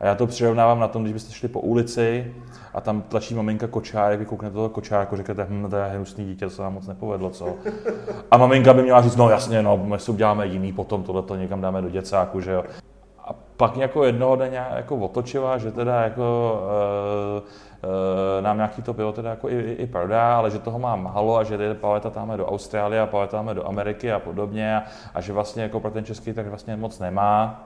A já to přirovnávám na tom, když byste šli po ulici a tam tlačí maminka kočárek, vy kouknete toho kočárku, řeknete, hm, to je hnusný dítě, to se vám moc nepovedlo, co? A maminka by měla říct, no jasně, no, my si uděláme jiný, potom tohle to někam dáme do děcáku, že jo. A pak jako jednoho dne jako otočila, že teda jako uh, uh, nám nějaký to pivo teda jako i, i prodá, ale že toho má málo a že jde paleta tam do Austrálie a paleta tam do Ameriky a podobně a, a, že vlastně jako pro ten český tak vlastně moc nemá.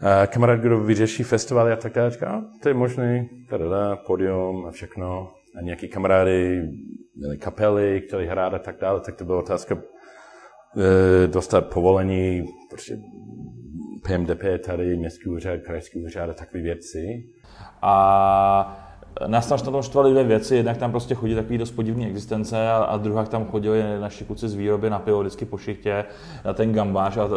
A kamarád, kdo vyřeší festivaly a tak dále, říká, to je možný, tada, podium a všechno. A nějaký kamarády měli kapely, chtěli hrát a tak dále, tak to byla otázka e, dostat povolení, prostě PMDP tady, městský úřad, krajský úřad a takové věci. A Nás tam tam štvaly dvě věci, jednak tam prostě chodí takový dost podivný existence a, a druhá tam chodili naši kluci z výroby na pivo vždycky po šichtě na ten gambáž a,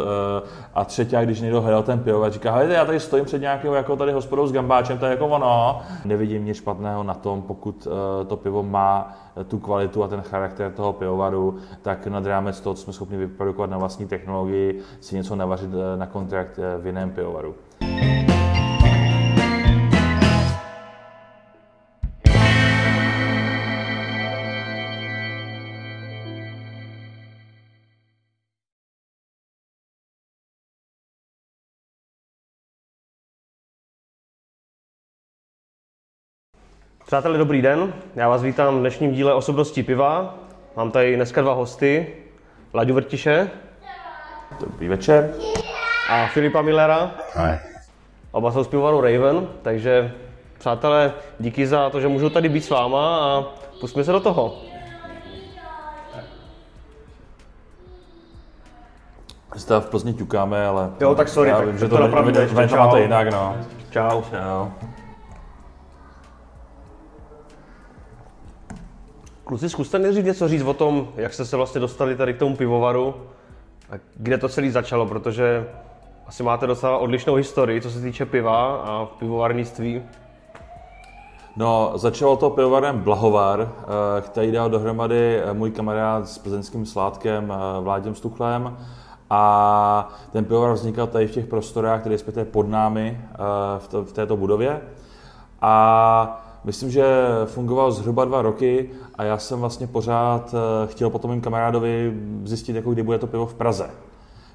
a třetí, když někdo hledal ten pivo, říká, hejte, já tady stojím před nějakým jako tady hospodou s gambáčem, to je jako ono. Nevidím nic špatného na tom, pokud uh, to pivo má tu kvalitu a ten charakter toho pivovaru, tak nad rámec toho, co jsme schopni vyprodukovat na vlastní technologii, si něco navařit eh, na kontrakt eh, v jiném pivovaru. Přátelé, dobrý den. Já vás vítám v dnešním díle Osobnosti piva. Mám tady dneska dva hosty. Laďu Vrtiše. Dobrý večer. A Filipa Millera. Hi. Oba jsou z pivovaru Raven, takže přátelé, díky za to, že můžu tady být s váma a pustíme se do toho. Zde v Plzni ťukáme, ale... Jo, tak sorry, já tak vím, že to to, Čau. máte jinak, no. Čau. Čau. Kluci, zkuste nejdřív něco říct o tom, jak jste se vlastně dostali tady k tomu pivovaru a kde to celé začalo, protože asi máte docela odlišnou historii, co se týče piva a pivovarnictví. No, začalo to pivovarem Blahovar, eh, který dal dohromady eh, můj kamarád s plzeňským sládkem eh, Vládem Stuchlem. A ten pivovar vznikal tady v těch prostorách, které respektive pod námi v této budově. A myslím, že fungoval zhruba dva roky a já jsem vlastně pořád chtěl potom mým kamarádovi zjistit, jako kdy bude to pivo v Praze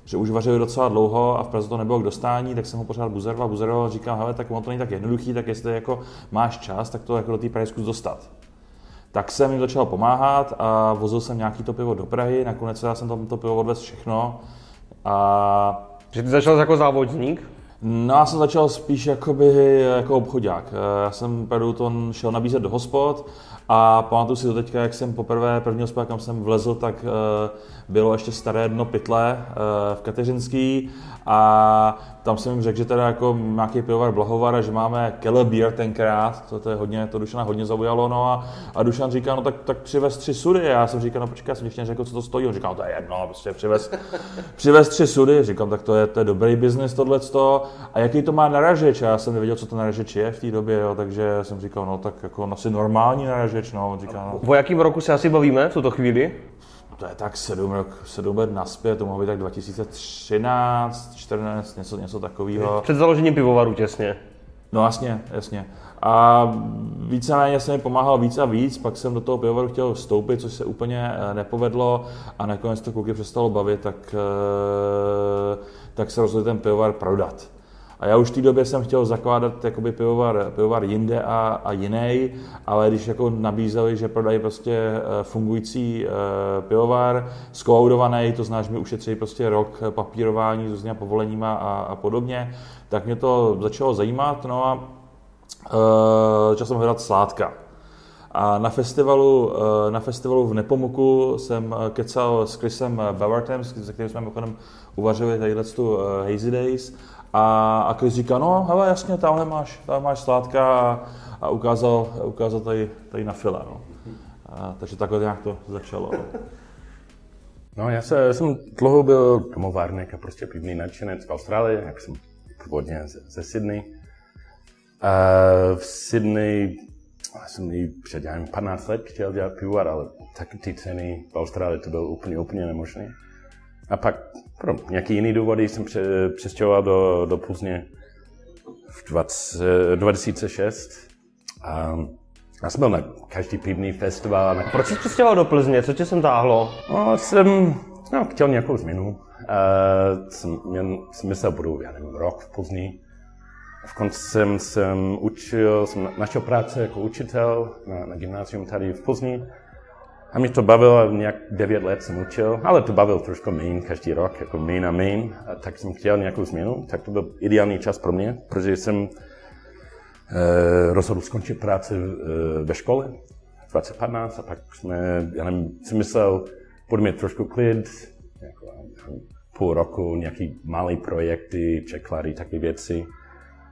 že už vařili docela dlouho a v Praze to nebylo k dostání, tak jsem ho pořád buzeroval, buzeroval a říkám, hele, tak ono to není tak jednoduchý, tak jestli jako máš čas, tak to jako do té Prahy zkus dostat. Tak jsem jim začal pomáhat a vozil jsem nějaký to pivo do Prahy, nakonec já jsem tam to pivo odvezl všechno. A Že ty začal jako závodník? No, já jsem začal spíš jakoby, jako obchodák. Já jsem to šel nabízet do hospod a pamatuju si to teďka, jak jsem poprvé, první hospoda, kam jsem vlezl, tak uh, bylo ještě staré dno pytle uh, v Kateřinský a tam jsem jim řekl, že teda jako nějaký pivovar Blahovar a že máme Keller Beer tenkrát, to, to je hodně, to Dušana hodně zaujalo, no a, a Dušan říká, no tak, tak přivez tři sudy, já jsem říkal, no počkej, já jsem ještě neřekl, co to stojí, on říkal, no to je jedno, prostě přivez, přivez tři sudy, říkám, tak to je, to je dobrý biznis tohleto, a jaký to má naražeč, já jsem nevěděl, co to naražeč je v té době, jo, takže jsem říkal, no tak jako asi normální naražeč, no, on říká, no, O jakém roku se asi bavíme v tuto chvíli? To je tak sedm, rok, sedm let naspět, to mohlo být tak 2013, 14, něco, něco takového. Před založením pivovaru těsně. No jasně, jasně. A víceméně jsem mi pomáhal víc a víc, pak jsem do toho pivovaru chtěl vstoupit, což se úplně eh, nepovedlo a nakonec to kluky přestalo bavit, tak, eh, tak se rozhodl ten pivovar prodat. A já už v té době jsem chtěl zakládat jakoby pivovar, pivovar jinde a, a jiný, ale když jako nabízeli, že prodají prostě eh, fungující eh, pivovar, skolaudovaný, to znamená, že mi ušetří prostě rok papírování s různými povoleníma a, a podobně, tak mě to začalo zajímat, no a uh, začal jsem hledat sládka. A na festivalu, na festivalu v Nepomuku jsem kecal s Chrisem Bavartem, se kterým jsme uvařili tadyhle tu Hazy Days. A, a Chris říká, no hele, jasně, tamhle máš, tam máš sládka a, a ukázal, ukázal tady, tady na file. No. A, takže takhle nějak to začalo. No, já se, jsem dlouho byl domovárník a prostě pivný nadšenec v Austrálii, jak jsem původně ze, ze Sydney. A v Sydney já jsem i před já nevím, 15 let chtěl dělat pivovar, ale tak ty ceny v Austrálii to bylo úplně, úplně nemožné. A pak pro nějaký jiný důvody jsem pře, přestěhoval do, do Plzně. v 20, 2006. A já jsem byl na každý pivní festival. Na... Proč jsi přestěhoval do Plzně? Co tě sem táhlo? No, jsem no, chtěl nějakou změnu. Uh, jsem, jen, jsem myslel, budu, já nevím, rok v Plzni. V konci jsem, jsem učil, jsem našel práci jako učitel na, na gymnázium tady v Plzni. A mě to bavilo, nějak 9 let jsem učil, ale to bavilo trošku méně každý rok, jako méně a méně. A tak jsem chtěl nějakou změnu, tak to byl ideální čas pro mě, protože jsem eh, rozhodl skončit práci eh, ve škole 2015 a pak jsme, já nevím, jsem myslel, budu mít trošku klid, jako, půl roku, nějaký malý projekty, překlady, takové věci.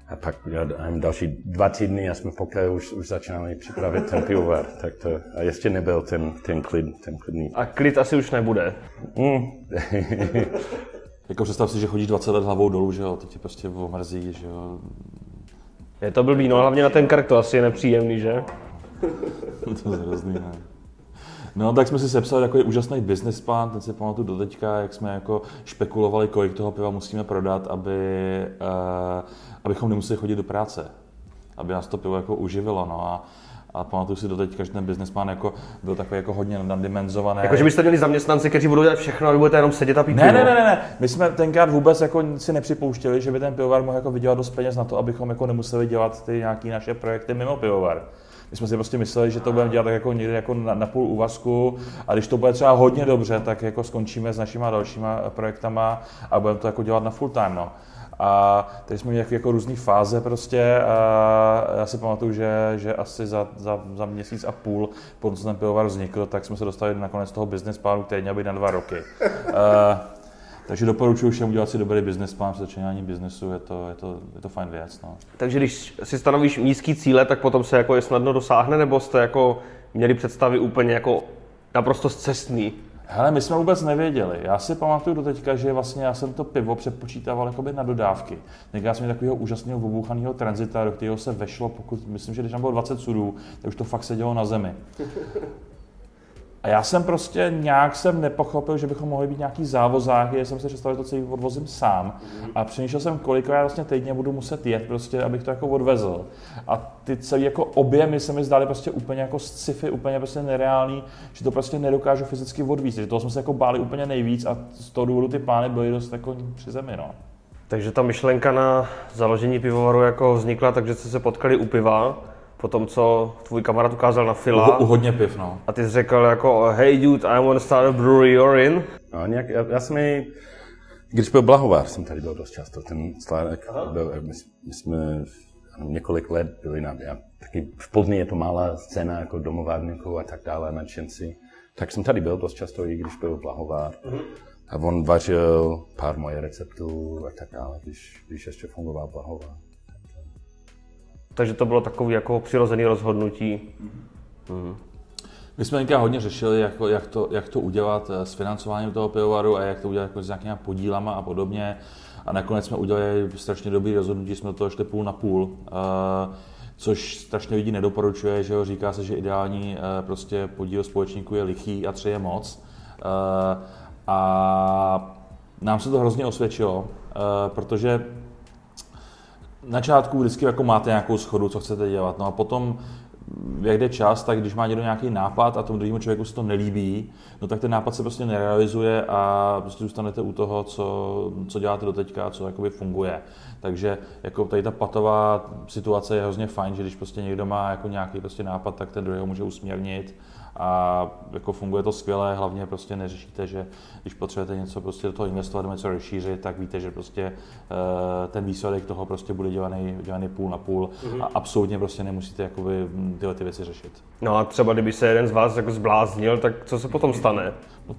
A pak nevím, další dva týdny a jsme poté už, už začínali připravit ten pivovar. Tak to, a ještě nebyl ten, ten klid, ten klidný. A klid asi už nebude. Mm. jako představ si, že chodíš 20 let hlavou dolů, že jo, teď ti prostě omrzí, že jo. Je to blbý, no hlavně na ten krk to asi je nepříjemný, že? to je hrozný, ne? No, tak jsme si sepsali takový úžasný business plán, ten si pamatuju do teďka, jak jsme jako špekulovali, kolik toho piva musíme prodat, aby, uh, abychom nemuseli chodit do práce, aby nás to pivo jako uživilo. No a, a pamatuju si do teďka, že ten businessman jako byl takový jako hodně naddimenzovaný. Jako, že byste měli zaměstnanci, kteří budou dělat všechno a vy budete jenom sedět a pít ne, ne, ne, ne, ne, my jsme tenkrát vůbec jako si nepřipouštěli, že by ten pivovar mohl jako vydělat dost peněz na to, abychom jako nemuseli dělat ty nějaké naše projekty mimo pivovar. My jsme si prostě mysleli, že to budeme dělat tak jako někde jako na, na půl úvazku a když to bude třeba hodně dobře, tak jako skončíme s našimi dalšíma projektama a budeme to jako dělat na full time. No. A tady jsme měli jako různé fáze prostě a já si pamatuju, že, že asi za, za, za měsíc a půl, po co ten pivovar vznikl, tak jsme se dostali nakonec toho business plánu, který měl být na dva roky. Takže doporučuji všem udělat si dobrý business plán při začínání biznesu, je to, je to, je to fajn věc. No. Takže když si stanovíš nízký cíle, tak potom se jako je snadno dosáhne, nebo jste jako měli představy úplně jako naprosto zcestný? Hele, my jsme vůbec nevěděli. Já si pamatuju do teďka, že vlastně já jsem to pivo přepočítával jakoby na dodávky. Někdy jsem měl takového úžasného obuchaného tranzita, do kterého se vešlo, pokud, myslím, že když tam bylo 20 sudů, tak už to fakt sedělo na zemi. A já jsem prostě nějak jsem nepochopil, že bychom mohli být nějaký závozáky, jsem si představil, že to celý odvozím sám. A přemýšlel jsem, kolikrát vlastně týdně budu muset jet, prostě, abych to jako odvezl. A ty celý jako objemy se mi zdály prostě úplně jako sci-fi, úplně prostě nereální, že to prostě nedokážu fyzicky odvízt. Že toho jsme se jako báli úplně nejvíc a z toho důvodu ty plány byly dost jako při zemi. No. Takže ta myšlenka na založení pivovaru jako vznikla, takže jste se potkali u piva po tom, co tvůj kamarád ukázal na Fila. U, u hodně piv, no. A ty jsi řekl jako, hey dude, I want to start a brewery, you're in. No, nějak, já, já jsem jej, když byl Blahovár, jsem tady byl dost často, ten Sládek, byl, my, my jsme několik let byli na, já, taky v Plzni je to malá scéna jako domovárníků a tak dále, nadšenci. Tak jsem tady byl dost často, i když byl Blahovár. Mm-hmm. A on vařil pár moje receptů a tak dále, když, když ještě fungoval Blahovár. Takže to bylo takové jako přirozené rozhodnutí. Mm. My jsme tenkrát hodně řešili, jak, jak, to, jak to udělat eh, s financováním toho pivovaru a jak to udělat jako s nějakými podílama a podobně. A nakonec jsme udělali strašně dobrý rozhodnutí, jsme do toho šli půl na půl. Uh, což strašně lidí nedoporučuje, že jo, říká se, že ideální uh, prostě podíl společníků je lichý a tři je moc. Uh, a nám se to hrozně osvědčilo, protože na začátku vždycky jako máte nějakou schodu, co chcete dělat, no a potom jak jde čas, tak když má někdo nějaký nápad a tomu druhému člověku se to nelíbí, no tak ten nápad se prostě nerealizuje a prostě zůstanete u toho, co, co děláte do teďka, co jakoby funguje. Takže jako tady ta patová situace je hrozně fajn, že když prostě někdo má jako nějaký prostě nápad, tak ten druhý může usměrnit a jako funguje to skvěle, hlavně prostě neřešíte, že když potřebujete něco prostě do toho investovat, nebo něco rozšířit, tak víte, že prostě uh, ten výsledek toho prostě bude dělaný, dělaný půl na půl mm-hmm. a absolutně prostě nemusíte jakoby tyhle ty věci řešit. No a třeba kdyby se jeden z vás jako zbláznil, tak co se potom stane?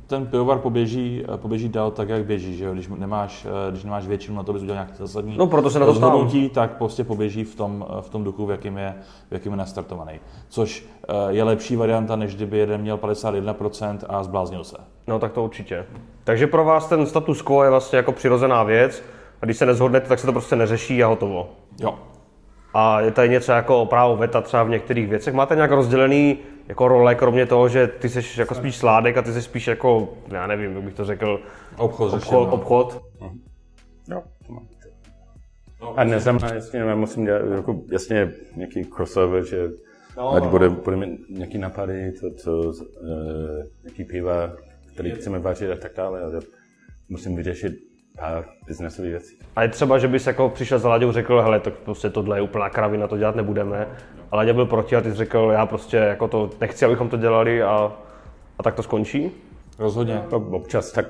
Ten pivovar poběží, eh, poběží dál tak, jak běží, že jo? Když nemáš, eh, když nemáš většinu na to, abys udělal nějaké zásadní no, proto se na to rozhodnutí, tak prostě poběží v tom, v tom duchu, v jakým je, v jakým je nastartovaný. Což je lepší varianta, než kdyby jeden měl 51% a zbláznil se. No tak to určitě. Takže pro vás ten status quo je vlastně jako přirozená věc a když se nezhodnete, tak se to prostě neřeší a hotovo. Jo. A je tady něco jako právo veta třeba v některých věcech. Máte nějak rozdělený jako role, kromě toho, že ty jsi jako spíš sládek a ty jsi spíš jako, já nevím, jak bych to řekl, obchod. Obchod. obchod. Mhm. Jo, to mám. A neznamená, jasně, já musím dělat, jako, jasně, nějaký crossover, že no, ať bude, budeme mít nějaký napady, co, co, uh, nějaký piva, který chceme vařit a tak dále, ale musím vyřešit pár biznesových věcí. A je třeba, že bys jako přišel za Láďou řekl, hele, tak prostě tohle je úplná kravina, to dělat nebudeme. A Láďa byl proti a ty jsi řekl, já prostě jako to nechci, abychom to dělali a, a tak to skončí? Rozhodně. To občas tak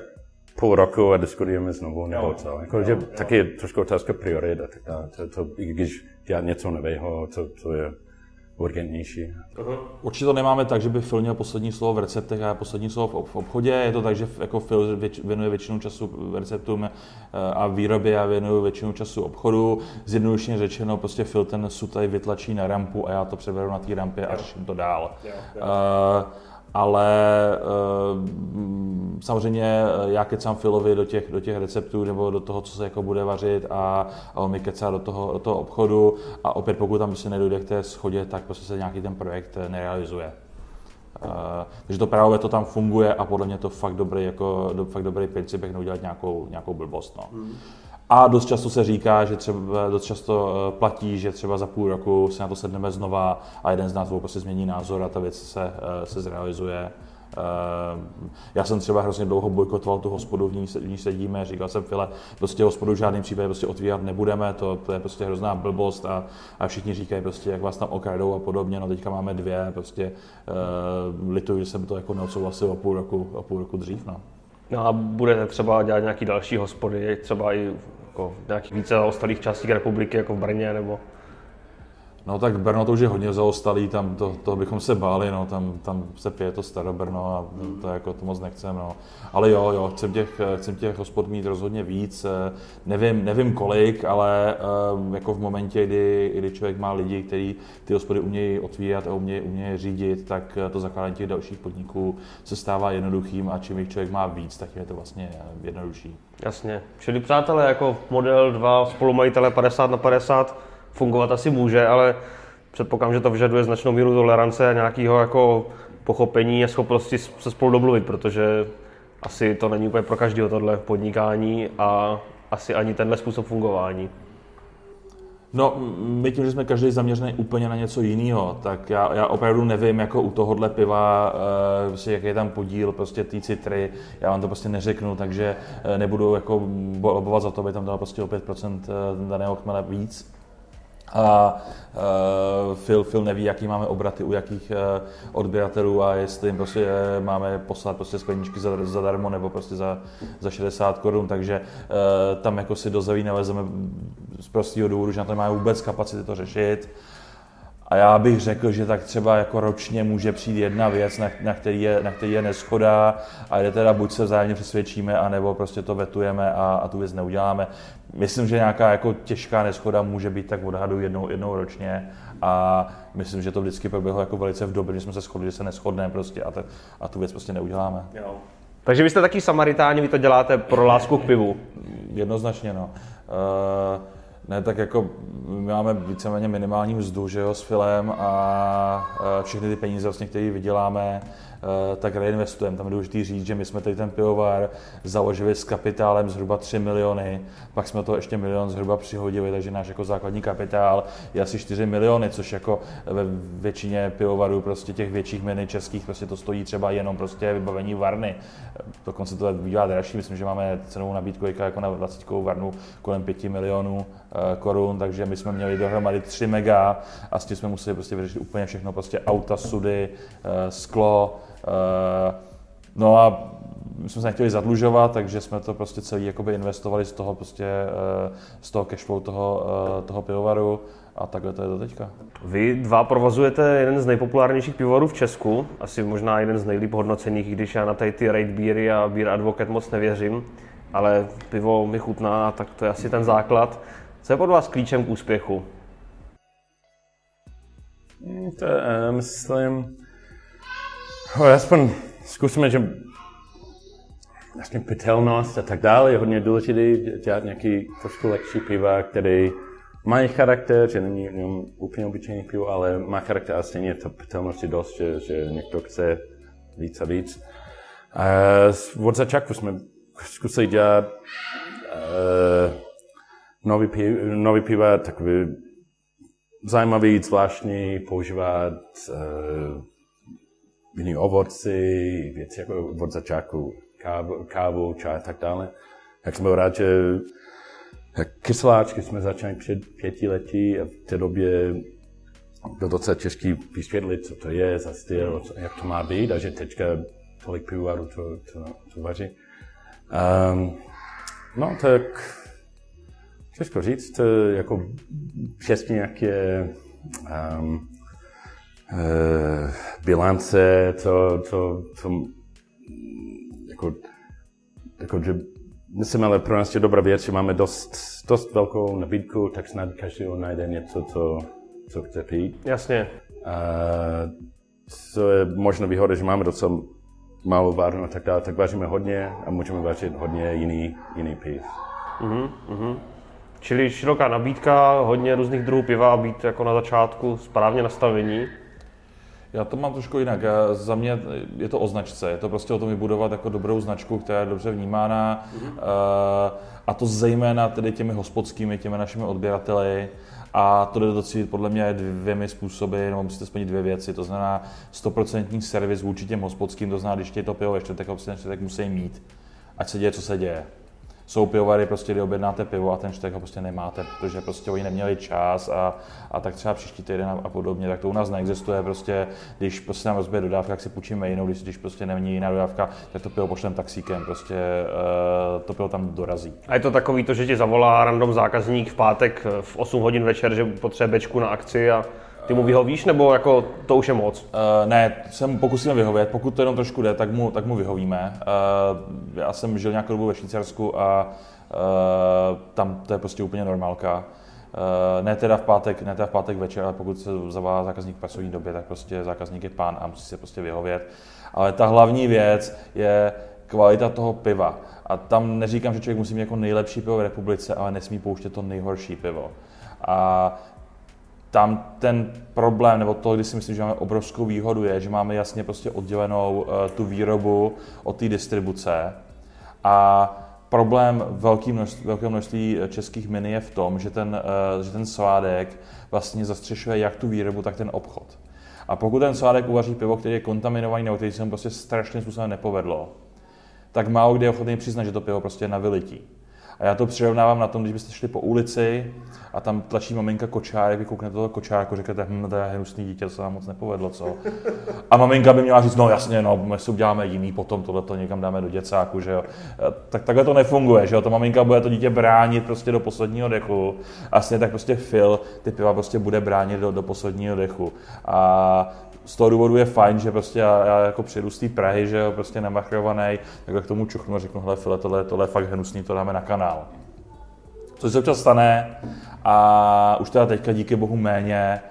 půl roku a diskutujeme znovu nebo co. Jako, že taky je trošku otázka priorit a tak dále. To, to, i když dělat něco nového, co, co je urgentnější. Uh-huh. Určitě to nemáme tak, že by Phil měl poslední slovo v receptech a poslední slovo v obchodě. Je to tak, že jako Phil věč, věnuje většinu času receptům eh, a výrobě a věnuje většinu času obchodu. Zjednodušeně řečeno, prostě Phil ten sutaj vytlačí na rampu a já to převedu na té rampě a řeším to dál. Jo, jo. Uh, ale uh, samozřejmě eh, já kecám Filovi do těch, do těch receptů nebo do toho, co se jako bude vařit a, a on mi kecá do toho, do toho obchodu a opět pokud tam prostě nedojde k té schodě, tak prostě se nějaký ten projekt eh, nerealizuje. Uh, takže to právě to tam funguje a podle mě to fakt dobrý, jako, do, fakt dobrý princip, jak neudělat nějakou, nějakou blbost. No. Mm. A dost často se říká, že třeba dost často eh, platí, že třeba za půl roku se na to sedneme znova a jeden z nás prostě změní názor a ta věc se, eh, se zrealizuje. Eh, já jsem třeba hrozně dlouho bojkotoval tu hospodu, v ní, v ní sedíme, říkal jsem File, prostě hospodu v žádném případě prostě otvírat nebudeme, to, to je prostě hrozná blbost a, a všichni říkají prostě, jak vás tam okradou a podobně, no teďka máme dvě, prostě uh, lituju, že jsem to jako neodsouhlasil o půl roku, o půl roku dřív, no. No a budete třeba dělat nějaký další hospody, třeba i jako nějakých více ostalých částích republiky, jako v Brně nebo? No tak Brno to už je hodně zaostalý, tam to, to bychom se báli, no, tam, tam se pije to staro Brno a to, jako to moc nechcem, no. Ale jo, jo, chcem těch, chcem těch hospod mít rozhodně víc, nevím, nevím kolik, ale um, jako v momentě, kdy, kdy člověk má lidi, kteří ty hospody umějí otvírat a umějí, umějí řídit, tak to zakládání těch dalších podniků se stává jednoduchým a čím jich člověk má víc, tak je to vlastně jednodušší. Jasně. Čili přátelé, jako model 2 spolumajitele 50 na 50, fungovat asi může, ale předpokládám, že to vyžaduje značnou míru tolerance a nějakého jako pochopení a schopnosti se spolu domluvit, protože asi to není úplně pro každého tohle podnikání a asi ani tenhle způsob fungování. No, my tím, že jsme každý zaměřený úplně na něco jiného, tak já, já opravdu nevím, jako u tohohle piva, uh, prostě, jaký je tam podíl prostě té citry, já vám to prostě neřeknu, takže uh, nebudu jako lobovat za to, aby tam dalo prostě o 5% eh, daného chmele víc a uh, Phil, Phil neví, jaký máme obraty u jakých uh, odběratelů a jestli jim prostě uh, máme poslat prostě skleničky za, nebo prostě za, za 60 korun, takže uh, tam jako si do zaví nevezeme z prostého důvodu, že na to máme vůbec kapacity to řešit. A já bych řekl, že tak třeba jako ročně může přijít jedna věc, na, na, který, je, na který je neschoda a jde teda buď se vzájemně přesvědčíme, anebo prostě to vetujeme a, a tu věc neuděláme. Myslím, že nějaká jako těžká neschoda může být tak odhadu jednou, jednou ročně a myslím, že to vždycky proběhlo jako velice v době, že jsme se shodli, že se neschodneme prostě a, te, a tu věc prostě neuděláme. Jo. Takže vy jste taky samaritáni, vy to děláte pro lásku k pivu? Jednoznačně, no. Uh, ne, tak jako my máme víceméně minimální mzdu, že jo, s filem a všechny ty peníze, vlastně, které vyděláme, tak reinvestujeme. Tam je důležité říct, že my jsme tady ten pivovar založili s kapitálem zhruba 3 miliony, pak jsme to ještě milion zhruba přihodili, takže náš jako základní kapitál je asi 4 miliony, což jako ve většině pivovarů prostě těch větších mini českých prostě to stojí třeba jenom prostě vybavení varny. Dokonce to bývá dražší, myslím, že máme cenovou nabídku jako na 20 varnu kolem 5 milionů eh, korun, takže my jsme měli dohromady 3 mega a s tím jsme museli prostě vyřešit úplně všechno, prostě auta, sudy, eh, sklo, Eh, no a my jsme se nechtěli zadlužovat, takže jsme to prostě celý jakoby investovali z toho prostě, eh, z toho cashflow toho, eh, toho pivovaru a takhle to je do teďka. Vy dva provozujete jeden z nejpopulárnějších pivovarů v Česku, asi možná jeden z nejlíp hodnocených, když já na tady ty Rate Beery a Beer Advocate moc nevěřím, ale pivo mi chutná, tak to je asi ten základ. Co je pod vás klíčem k úspěchu? Hmm, to je, myslím, aspoň zkusíme, že vlastně pitelnost a tak dále je hodně důležité dělat nějaký trošku lepší piva, který mají charakter, že není jenom úplně obyčejný pivo, ale má charakter a stejně to pitelnost je dost, že, že někdo chce víc a víc. A od začátku jsme zkusili dělat uh, nový, piv, nový piva, takový zajímavý, zvláštní, používat uh, jiný ovoci, věci jako od začátku, kávu, kávu, čaj a tak dále. Jak jsem byl rád, že kyseláčky jsme začali před pěti lety a v té době bylo docela těžké vysvětlit, co to je za styl, jak to má být a že teďka tolik pivovarů to, to, to vaří. Um, no tak těžko říct, jako přesně jak je um, bilance, to, to, to jako, jako, že myslím, ale pro nás je dobrá věc, že máme dost, dost velkou nabídku, tak snad každý najde něco, co, co chce pít. Jasně. A co je možná výhoda, že máme docela malou várnu a tak dále, tak vaříme hodně a můžeme vařit hodně jiný, jiný piv. Mhm, mhm. Čili široká nabídka, hodně různých druhů piva a být jako na začátku správně nastavení. Já to mám trošku jinak. Já, za mě je to o značce. Je to prostě o tom vybudovat jako dobrou značku, která je dobře vnímána. Mm-hmm. A to zejména tedy těmi hospodskými, těmi našimi odběrateli. A to jde docílit podle mě dvěmi způsoby, nebo musíte splnit dvě věci. To znamená 100% servis vůči těm hospodským, to znamená, když je to pivo ještě tak, tak musí mít. Ať se děje, co se děje jsou pivovary, prostě, kdy objednáte pivo a ten čtek ho prostě nemáte, protože prostě oni neměli čas a, a tak třeba příští týden a, a podobně, tak to u nás neexistuje, prostě, když prostě nám rozbije dodávka, tak si půjčíme jinou, když, když prostě není jiná dodávka, tak to pivo pošlem taxíkem, prostě uh, to pivo tam dorazí. A je to takový to, že ti zavolá random zákazník v pátek v 8 hodin večer, že potřebuje bečku na akci a ty mu vyhovíš, nebo jako to už je moc? Uh, ne, se mu pokusíme vyhovět. Pokud to jenom trošku jde, tak mu, tak mu vyhovíme. Uh, já jsem žil nějakou dobu ve Švýcarsku a uh, tam to je prostě úplně normálka. Uh, ne teda v pátek, ne teda v pátek večer, ale pokud se zavolá zákazník v pracovní době, tak prostě zákazník je pán a musí se prostě vyhovět. Ale ta hlavní věc je kvalita toho piva. A tam neříkám, že člověk musí mít jako nejlepší pivo v republice, ale nesmí pouštět to nejhorší pivo. A tam ten problém, nebo to, kdy si myslím, že máme obrovskou výhodu, je, že máme jasně prostě oddělenou uh, tu výrobu od té distribuce. A problém velký množství, velkého množství eh, českých mini je v tom, že ten, uh, že ten sládek vlastně zastřešuje jak tu výrobu, tak ten obchod. A pokud ten sládek uvaří pivo, který je kontaminovaný nebo který se mu prostě strašným způsobem nepovedlo, tak málo kdy je ochotný přiznat, že to pivo prostě je na vylití. A já to přirovnávám na tom, když byste šli po ulici a tam tlačí maminka kočárek, vy kouknete toho kočárku, řeknete, hm, to je hnusný dítě, to se vám moc nepovedlo, co? A maminka by měla říct, no jasně, no, my si uděláme jiný, potom tohle to někam dáme do děcáku, že jo. Tak takhle to nefunguje, že jo. To maminka bude to dítě bránit prostě do posledního dechu. A tak prostě Phil ty piva prostě bude bránit do, do posledního dechu. A z toho důvodu je fajn, že prostě já, já jako přijedu z té Prahy, že jo, prostě nemachrovaný, tak k tomu čuchnu a řeknu, hele, file, tohle, tohle je fakt hnusný, to dáme na kanál. Což se občas stane a už teda teďka díky bohu méně,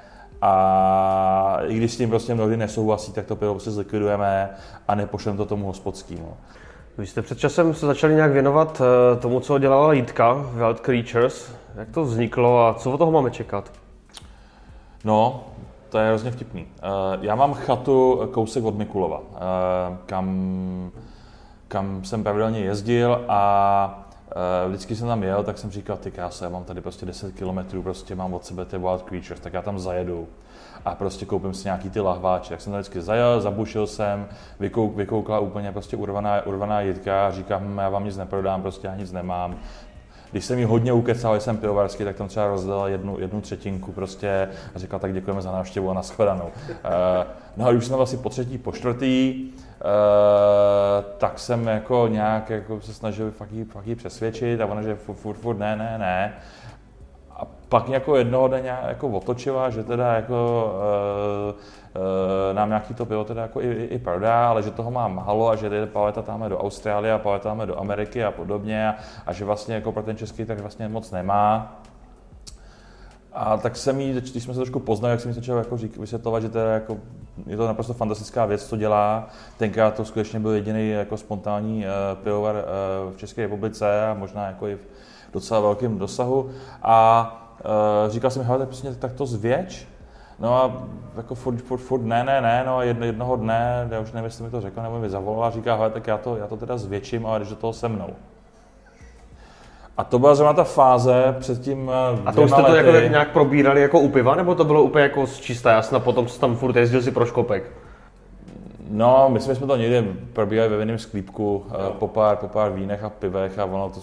a i když s tím prostě mnohdy nesouhlasí, tak to pivo prostě zlikvidujeme a nepošleme to tomu hospodskému. Vy jste před časem se začali nějak věnovat eh, tomu, co dělala Jitka, Wild Creatures. Jak to vzniklo a co od toho máme čekat? No, to je hrozně vtipný. Eh, já mám chatu kousek od Mikulova, eh, kam, kam jsem pravidelně jezdil a eh, vždycky jsem tam jel, tak jsem říkal, ty krása, já mám tady prostě 10 kilometrů, prostě mám od sebe ty Wild Creatures, tak já tam zajedu a prostě koupím si nějaký ty lahváče. Tak jsem tam vždycky zajel, zabušil jsem, vykouk, vykoukla úplně prostě urvaná, urvaná jitka a říkám, hm, já vám nic neprodám, prostě já nic nemám, když jsem jí hodně ukecal, jsem pivovarsky, tak tam třeba rozdal jednu, jednu třetinku prostě a říkal, tak děkujeme za návštěvu a nashledanou. Uh, no a už jsem asi po třetí, po čtvrtý, uh, tak jsem jako nějak jako se snažil fakt jí, fakt přesvědčit a ona, že furt, furt, furt ne, ne, ne. Pak jako jednoho dne jako otočila, že teda jako uh, Eh, nám nějaký to pivo teda jako i, i prodá, ale že toho má málo a že jde paleta tam do Austrálie a paleta tam do Ameriky a podobně a, a že vlastně jako pro ten český tak vlastně moc nemá. A tak jsem jí, když jsme se trošku poznali, jak jsem jí začal jako řík, vysvětlovat, že teda jako, je to naprosto fantastická věc, co dělá. Tenkrát to skutečně byl jediný jako spontánní uh, pivovar uh, v České republice a možná jako i v docela velkém dosahu. A uh, říkal jsem, hele, tak, prostě, tak to zvěč, No a jako furt, furt, furt ne, ne, ne, no a jedno, jednoho dne, já už nevím, jestli mi to řekl, nebo mi zavolala, říká, hele, tak já to, já to teda zvětším, ale když do toho se mnou. A to byla zrovna ta fáze před tím eh, A to jste to jako lety. nějak probírali jako u piva, nebo to bylo úplně jako z čistá jasna, potom co tam furt jezdil si pro škopek? No, myslím, že jsme to někde probíhali ve vinném sklípku eh, po pár, po pár vínech a pivech a ono to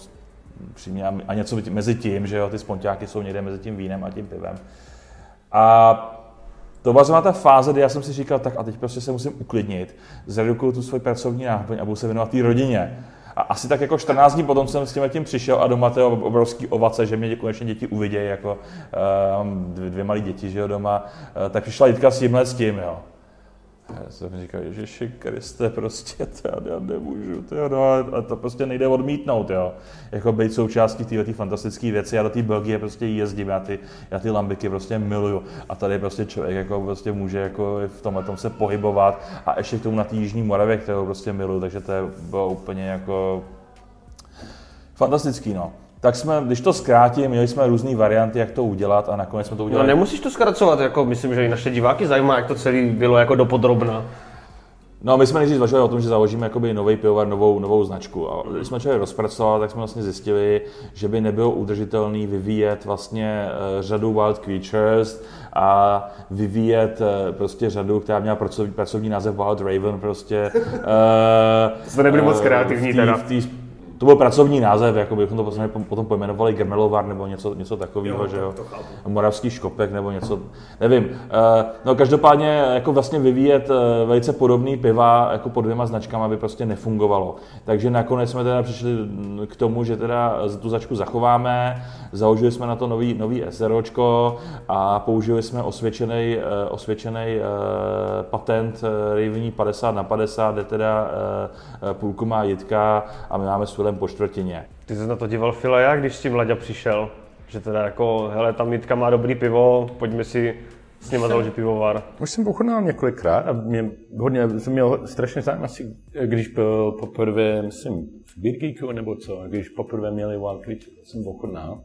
přímě, a něco mezi tím, že jo, ty sponťáky jsou někde mezi tím vínem a tím pivem. A to byla zrovna ta fáze, kdy já jsem si říkal, tak a teď prostě se musím uklidnit, zredukuju tu svoji pracovní náplň a budu se věnovat té rodině. A asi tak jako 14 dní potom jsem s tím tím přišel a doma to obrovský ovace, že mě konečně děti uvidějí, jako mám dvě, dvě malé děti, že jo, doma, uh, tak přišla Jitka s tímhle s tím, jo. A já jsem říkal, Ježiši Kriste, prostě to já, já nemůžu, to jo, no, a to prostě nejde odmítnout, jo. Jako být součástí této fantastické věci, já do té Belgie prostě jezdím, já ty, já ty lambiky prostě miluju. A tady prostě člověk jako prostě může jako v tomhle tom se pohybovat a ještě k tomu na té Jižní Moravě, kterou prostě miluju, takže to je bylo úplně jako fantastický, no. Tak jsme, když to zkrátím, měli jsme různé varianty, jak to udělat a nakonec jsme to No udělali. nemusíš to zkracovat, jako myslím, že i naše diváky zajímá, jak to celé bylo jako dopodrobna. No, my jsme nejdřív zvažovali o tom, že založíme jakoby nový pivovar, novou, novou značku. A když jsme člověk rozpracovali, tak jsme vlastně zjistili, že by nebylo udržitelný vyvíjet vlastně eh, řadu Wild Creatures a vyvíjet eh, prostě řadu, která měla pracovní, pracovní název Wild Raven prostě. Uh, Jste nebyli moc kreativní teda. V tý, to byl pracovní název, jako bychom to potom, potom pojmenovali Grmelovar nebo něco, něco takového, že jo. Moravský škopek nebo něco, nevím. Eh, No každopádně jako vlastně vyvíjet eh, velice podobný piva jako pod dvěma značkama by prostě nefungovalo. Takže nakonec jsme teda přišli k tomu, že teda tu značku zachováme, založili jsme na to nový, nový SROčko a použili jsme osvědčený, eh, osvědčený patent Ravení 50 na 50, kde teda půlku má Jitka a my máme s Filem po čtvrtině. Ty jsi na to díval Fila jak, když s tím Laďa přišel? Že teda jako, hele, tam Jitka má dobrý pivo, pojďme si s nima založit pivovar. Už jsem ochutnal několikrát a mě hodně, jsem měl strašně zájem asi, když byl poprvé, myslím, v Birgíku nebo co, když poprvé měli Wild Creature, jsem ochutnal.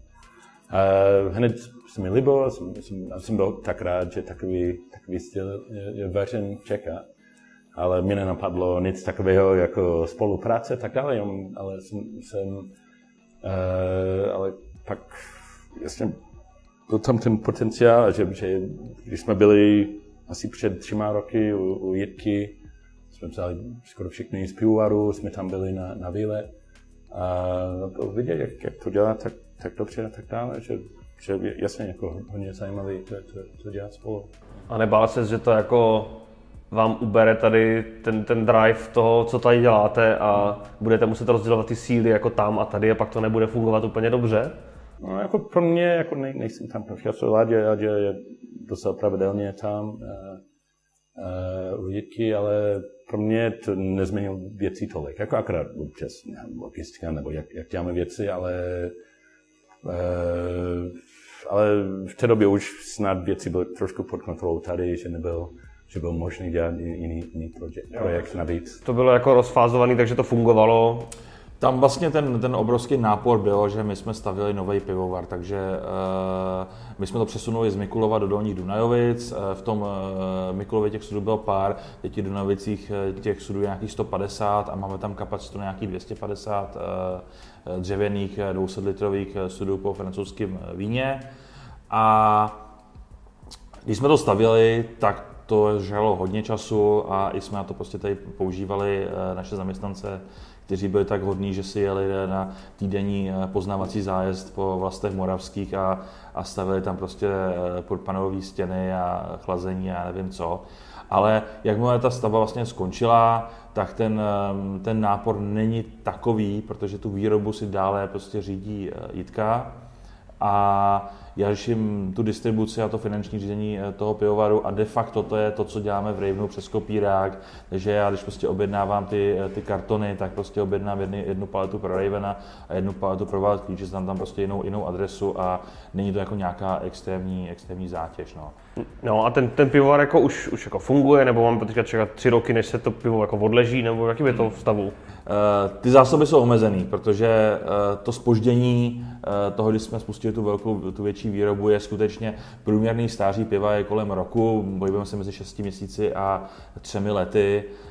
A hned se mi líbilo, jsem, jsem, jsem byl tak rád, že takový, takový styl je, je vařen v Čechách. Ale mě nenapadlo nic takového jako spolupráce, tak dále, ale jsem, jsem uh, ale pak jasně byl tam ten potenciál, že, že když jsme byli asi před třema roky u, u Jitky, jsme vzali skoro všechny z pivovaru, jsme tam byli na, na výlet a bylo vidět, jak, jak to dělá tak, tak dobře a tak dále, že, že jasně jako hodně zajímavý to, to, to dělat spolu. A nebál se, že to jako vám ubere tady ten, ten drive toho, co tady děláte a budete muset rozdělovat ty síly jako tam a tady a pak to nebude fungovat úplně dobře? No, jako pro mě, jako nej, nejsem tam profesor Ladě, Ladě je docela pravidelně tam uh, uh, u ale pro mě to nezměnil věcí tolik. Jako akorát občas logistika nebo jak, jak děláme věci, ale uh, ale v té době už snad věci byly trošku pod kontrolou tady, že nebyl že byl možný dělat jiný, jiný projekt, projekt navíc. To bylo jako rozfázovaný, takže to fungovalo. Tam vlastně ten, ten obrovský nápor byl, že my jsme stavili nový pivovar, takže uh, my jsme to přesunuli z Mikulova do Dolních Dunajovic. Uh, v tom uh, Mikulově těch sudů bylo pár, teď v Dunajovicích těch sudů je nějakých 150 a máme tam kapacitu nějakých 250 uh, dřevěných 200 litrových sudů po francouzském víně. A když jsme to stavili, tak to žalo hodně času a i jsme na to prostě tady používali naše zaměstnance, kteří byli tak hodní, že si jeli na týdenní poznávací zájezd po vlastech moravských a, a stavili tam prostě podpanové stěny a chlazení a nevím co. Ale jakmile ta stavba vlastně skončila, tak ten, ten nápor není takový, protože tu výrobu si dále prostě řídí Jitka a já řeším tu distribuci a to finanční řízení toho pivovaru a de facto to je to, co děláme v Ravenu přes kopírák, takže já když prostě objednávám ty, ty kartony, tak prostě objednám jedny, jednu paletu pro Ravena a jednu paletu pro Wild Creatures, tam tam prostě jinou, jinou adresu a není to jako nějaká extrémní, extrémní zátěž. No. No a ten, ten pivovar jako už, už jako funguje, nebo máme teďka čekat tři roky, než se to pivo jako odleží, nebo jaký je to v stavu? Ty zásoby jsou omezený, protože to spoždění toho, když jsme spustili tu velkou, tu větší výrobu je skutečně průměrný stáří piva je kolem roku, bojujeme se mezi 6 měsíci a třemi lety. Eh,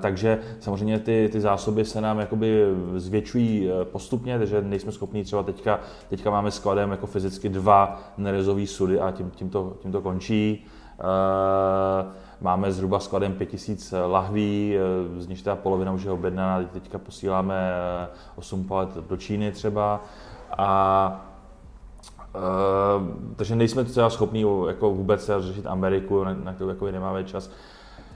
takže samozřejmě ty, ty zásoby se nám jakoby zvětšují eh, postupně, takže nejsme schopni třeba teďka, teďka máme skladem jako fyzicky dva nerezové sudy a tím, tím, to, tím to končí. Eh, máme zhruba skladem 5000 lahví, z nich ta polovina už je objednaná, teďka posíláme 8 palet do Číny třeba. A Uh, takže nejsme třeba schopni jako vůbec řešit Ameriku, na, na to jako nemáme čas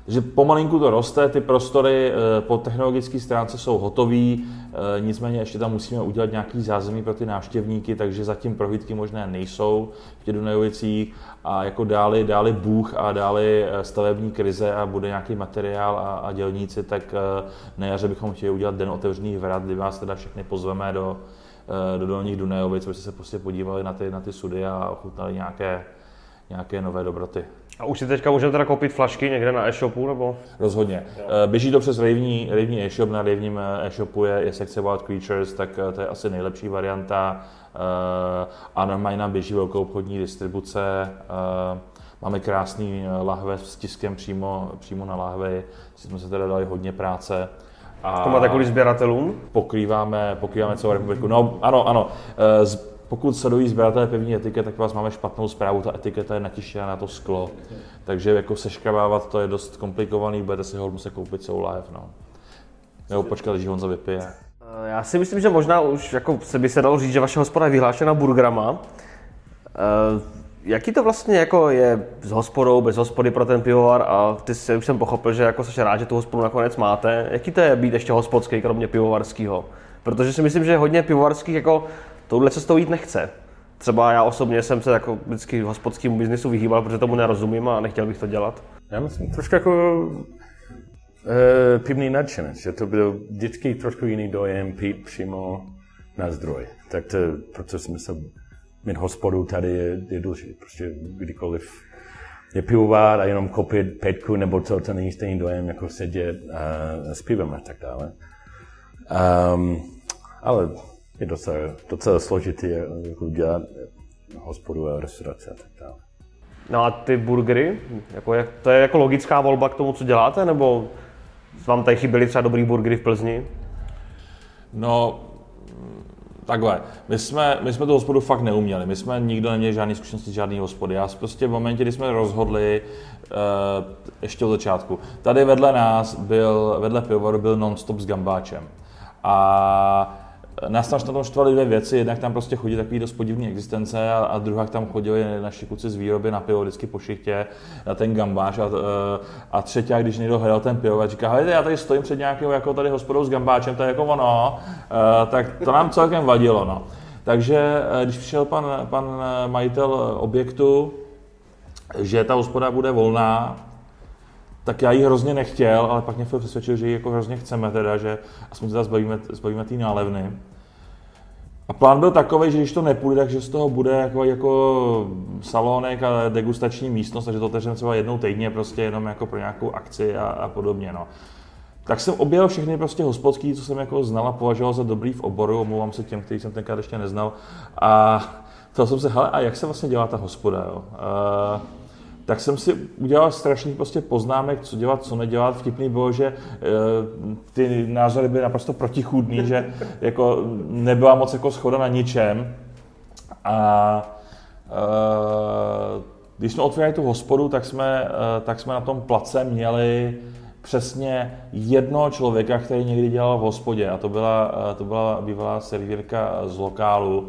že pomalinku to roste, ty prostory eh, po technologické stránce jsou hotové, eh, nicméně ještě tam musíme udělat nějaký zázemí pro ty návštěvníky, takže zatím prohlídky možné nejsou v těch Dunajovicích a jako dáli, dáli Bůh a dáli eh, stavební krize a bude nějaký materiál a, a dělníci, tak na jaře bychom chtěli udělat den otevřených vrat, kdy vás teda všechny pozveme do, do Dolních Dunajovic, abyste se prostě podívali na ty, na ty sudy a ochutnali nějaké, nějaké nové dobroty. A už si teďka můžeme teda koupit flašky někde na e-shopu, nebo? Rozhodně. Jo. Eh, běží to přes ravní, ravní e-shop, na ravním eh, e-shopu je, je sekce Wild Creatures, tak eh, to je asi nejlepší varianta. A normálně nám běží velkou obchodní distribuce. Máme krásný lahve s tiskem přímo, přímo na lahvi, jsme se teda dali hodně práce. A to máte kvůli sběratelům? Pokrýváme, pokrýváme celou republiku. No ano, ano. Z, pokud sledují sběratelé pevní etiket, tak vás máme špatnou zprávu, ta etiketa je natištěna na to sklo. Takže jako seškravávat to je dost komplikovaný, budete si ho muset koupit celou live. No. Nebo počkat, když Honza vypije. Eh, já si myslím, že možná už jako se by se dalo říct, že vaše hospoda je vyhlášena burgrama. Uh, jaký to vlastně jako je s hospodou, bez hospody pro ten pivovar a ty si už jsem pochopil, že jako se rád, že tu hospodu nakonec máte. Jaký to je být ještě hospodský, kromě pivovarského? Protože si myslím, že hodně pivovarských jako touhle cestou jít nechce. Třeba já osobně jsem se jako vždycky hospodskému biznisu vyhýbal, protože tomu nerozumím a nechtěl bych to dělat. Já myslím trošku jako uh, pivný nadšenec, že to byl vždycky trošku jiný dojem pít přímo na zdroj. Tak to, proto jsem myslel, mít hospodu tady je, je důležité. Prostě kdykoliv je pivovar a jenom koupit petku nebo to, to není stejný dojem, jako sedět a, s pivem a tak dále. Um, ale je docela, docela složitý jako dělat hospodu a restaurace a tak dále. No a ty burgery, jako je, to je jako logická volba k tomu, co děláte, nebo vám tady chyběly třeba dobrý burgery v Plzni? No, takhle, my jsme, my jsme tu hospodu fakt neuměli, my jsme nikdo neměli žádný zkušenosti z žádný hospody. Já prostě v momentě, kdy jsme rozhodli, uh, ještě od začátku, tady vedle nás byl, vedle pivovaru byl non-stop s gambáčem. A Nás tam tam štvaly dvě věci, jednak tam prostě chodí takový dost podivný existence a, a druhá tam chodili naši kluci z výroby na pivo vždycky po šichtě, na ten gambáč a, e, a třetí, když někdo hledal ten pivo, říká, hejte, já tady stojím před nějakým jako tady hospodou s gambáčem, to je jako ono, e, tak to nám celkem vadilo. No. Takže e, když přišel pan, pan majitel objektu, že ta hospoda bude volná, tak já ji hrozně nechtěl, ale pak mě Phil přesvědčil, že ji jako hrozně chceme teda, že aspoň se zbavíme, zbavíme té nálevny. A plán byl takový, že když to nepůjde, takže z toho bude jako, jako salonek a degustační místnost, takže to otevřeme třeba jednou týdně prostě jenom jako pro nějakou akci a, a podobně. No. Tak jsem objel všechny prostě hospodský, co jsem jako znal a považoval za dobrý v oboru, omlouvám se těm, který jsem tenkrát ještě neznal. A to jsem se, hele, a jak se vlastně dělá ta hospoda, jo? Uh, tak jsem si udělal strašný prostě poznámek, co dělat, co nedělat. Vtipný bylo, že e, ty názory byly naprosto protichůdný, že jako nebyla moc jako schoda na ničem. A e, když jsme otvírali tu hospodu, tak jsme, e, tak jsme na tom place měli přesně jednoho člověka, který někdy dělal v hospodě. A to byla, to byla bývalá servírka z lokálu,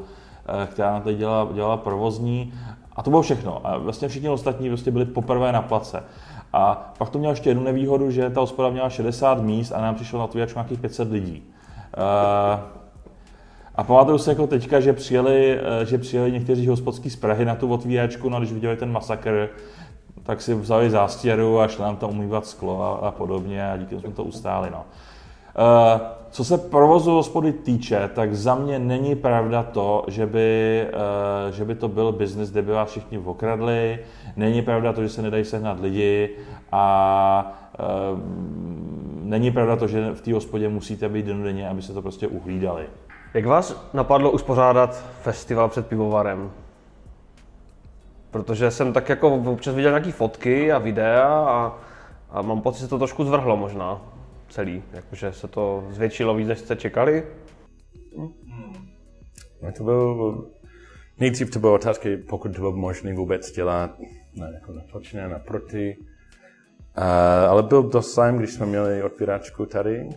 která na to dělala, dělala provozní a to bylo všechno. A vlastně všichni ostatní prostě byli poprvé na place. A pak to mělo ještě jednu nevýhodu, že ta hospoda měla 60 míst a nám přišlo na tu nějakých 500 lidí. Uh, a pamatuju se jako teďka, že přijeli, eh, že přijeli někteří hospodský z Prahy na tu otvíračku, no když viděli ten masakr, tak si vzali zástěru a šli nám tam umývat sklo a, a podobně a díky jsme to ustáli. No. Uh, co se provozu hospody týče, tak za mě není pravda to, že by, uh, že by to byl biznis, kde by vás všichni okradli. Není pravda to, že se nedají sehnat lidi a uh, není pravda to, že v té hospodě musíte být denodenně, aby se to prostě uhlídali. Jak vás napadlo uspořádat festival před pivovarem? Protože jsem tak jako občas viděl nějaké fotky a videa a, a mám pocit, že se to trošku zvrhlo možná celý. Jakože se to zvětšilo víc, než jste čekali. No to byl, nejdřív to bylo otázky, pokud to bylo možné vůbec dělat na, jako na točné, na proti. Uh, ale byl dost zájem, když jsme měli otvíračku tady.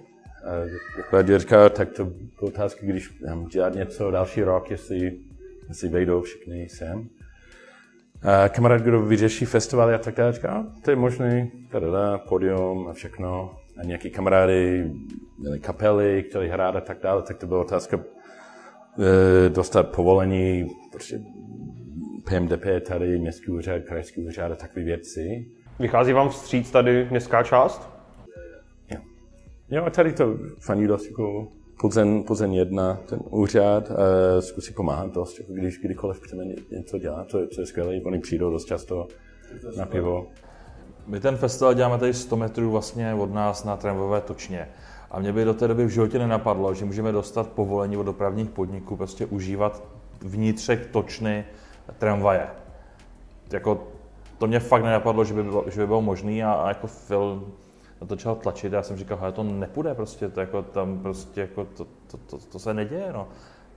Jak říkal, tak to byl otázka, když um, dělat něco další rok, jestli, jestli vejdou všichni sem. Uh, kamarád, kdo vyřeší festivaly a tak dále, říká, to je možné, tada, podium a všechno. A nějaký kamarády měli kapely, chtěli hrát a tak dále, tak to byla otázka uh, dostat povolení, prostě PMDP tady, městský úřad, krajský úřad a takové věci. Vychází vám vstříc tady městská část? Jo. Jo, a tady to faní dost jako Plzeň, Plzeň jedna, ten úřad, uh, zkusí pomáhat dost, jako když kdykoliv chceme něco dělat, to je, to je skvělé, oni přijdou dost často na pivo. My ten festival děláme tady 100 metrů vlastně od nás na tramvajové točně. A mě by do té doby v životě nenapadlo, že můžeme dostat povolení od dopravních podniků, prostě užívat vnitřek točny tramvaje. Jako, to mě fakt nenapadlo, že by bylo, že by bylo možné a, a jako Phil na to začal tlačit a já jsem říkal, že to nepůjde prostě, to jako tam prostě jako to, to, to, to se neděje, no.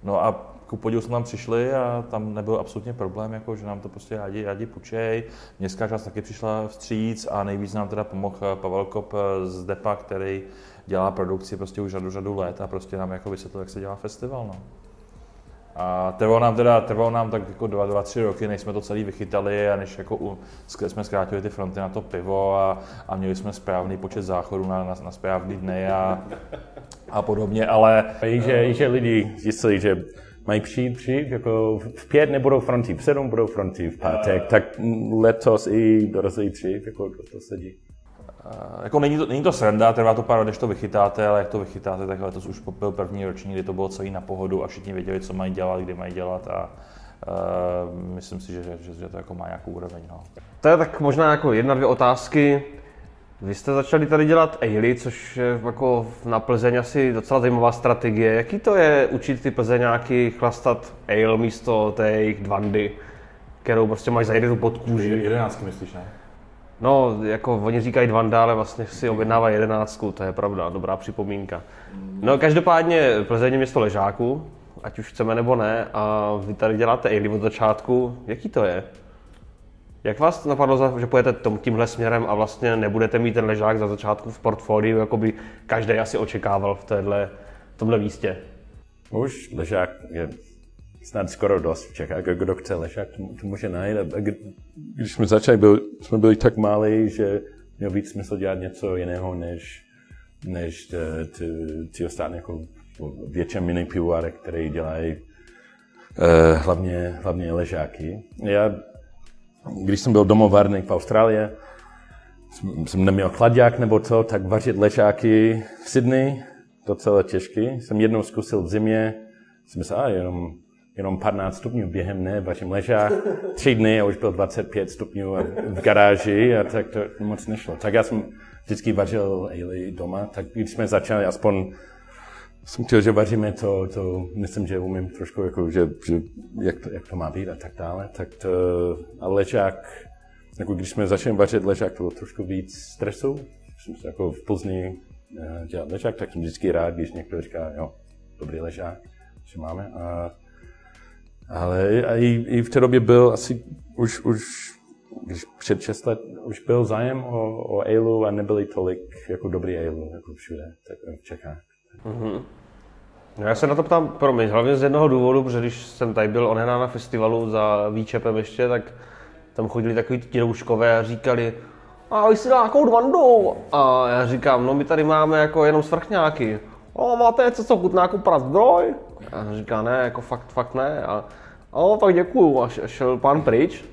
No a ku podivu jsme tam přišli a tam nebyl absolutně problém, jako, že nám to prostě rádi, rádi pučej. Městská část taky přišla vstříc a nejvíc nám teda pomohl Pavel Kop z DEPA, který dělá produkci prostě už řadu, řadu let a prostě nám jako vysvětlil, jak se dělá festival. No. A trvalo nám teda, trvalo nám tak jako dva, dva, tři roky, než jsme to celý vychytali a než jako u, jsme zkrátili ty fronty na to pivo a, a měli jsme správný počet záchodů na, na, na správný dny a, a podobně, ale... I že, že lidi zjistili, že mají přijít, přijít, jako v pět nebudou fronty, v sedm budou fronty v pátek, tak letos i dorazí dřív, jako to, to sedí. Uh, jako není to, není to sranda, trvá to pár než to vychytáte, ale jak to vychytáte, tak letos už byl první roční, kdy to bylo celý na pohodu a všichni věděli, co mají dělat, kdy mají dělat a uh, myslím si, že, že, že to jako má nějakou úroveň. No. To je tak možná jako jedna, dvě otázky. Vy jste začali tady dělat Ailey, což je jako na Plzeň asi docela zajímavá strategie. Jaký to je učit ty Plzeňáky chlastat ale místo té jejich dvandy, kterou prostě máš zajedenou pod kůži? Jedenáctky myslíš, ne? No, jako oni říkají Dvanda, ale vlastně si objednávají jedenáctku, to je pravda, dobrá připomínka. No, každopádně Plzeň je město ležáků, ať už chceme nebo ne, a vy tady děláte Ailey od začátku. Jaký to je? Jak vás napadlo, že pojete tom, tímhle směrem a vlastně nebudete mít ten ležák za začátku v portfoliu, jako by každý asi očekával v, téhle, v tomhle místě? Už ležák je snad skoro dost v Čechách. Kdo chce ležák, to, může najít. Když jsme začali, byl, jsme byli tak malí, že měl víc smysl dělat něco jiného, než, než ty, ostatní jako větší mini pivováry, které dělají uh, hlavně, hlavně ležáky. Já když jsem byl domovárník v Austrálii, jsem neměl chladák nebo co, tak vařit ležáky v Sydney, docela těžký. Jsem jednou zkusil v zimě, jsem myslel, a jenom, jenom 15 stupňů během ne, vařím ležák. Tři dny a už byl 25 stupňů v garáži a tak to moc nešlo. Tak já jsem vždycky vařil Ailey doma, tak když jsme začali aspoň jsem chtěl, že vaříme to, to myslím, že umím trošku, jako, že, že jak, to, jak to má být a tak dále. Tak to, a ležák, jako když jsme začali vařit ležák, to bylo trošku víc stresu. Jsem se jako v Plzni uh, dělat ležák, tak jsem vždycky rád, když někdo říká, jo, dobrý ležák, že máme. A, ale a i, i, v té době byl asi už, už když před 6 let už byl zájem o, o Ailu a nebyly tolik jako dobrý Ailu jako všude tak v Čechách. Mm-hmm. No já se na to ptám, promiň, hlavně z jednoho důvodu, protože když jsem tady byl onená na festivalu za Výčepem ještě, tak tam chodili takový ti rouškové a říkali, a vy si nějakou dvandu. A já říkám, no my tady máme jako jenom svrchňáky. O, máte něco, co chutná jako prazdroj? A říká, ne, jako fakt, fakt ne. A, o, tak děkuju. A šel pán pryč.